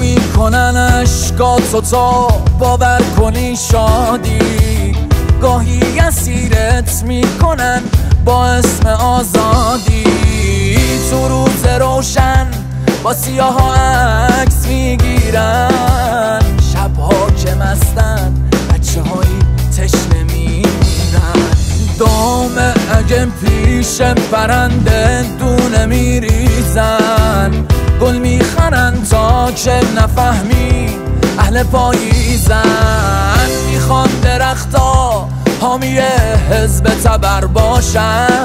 می‌کنن اشکاتو تا باور کنی شادی. گاهی اسیرت می‌کنن با اسم آزادی. تو روز روشن با سیاه ها عکس می‌گیرن. شبها که مستن بچه هایی تشنه میرن دام اگه پیش پرنده دونه میریزن. گل تا که نفهمی؟ اهل پاییزن. می‌خوان درختا حامی حزب تبر باشن.